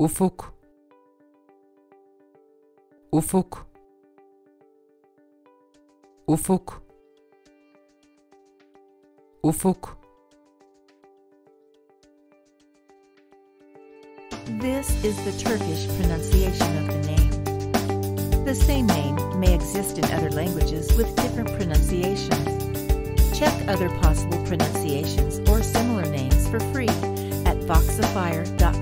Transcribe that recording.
Ufuk Ufuk Ufuk Ufuk This is the Turkish pronunciation of the name. The same name may exist in other languages with different pronunciations. Check other possible pronunciations or similar names for free at voxifier.com.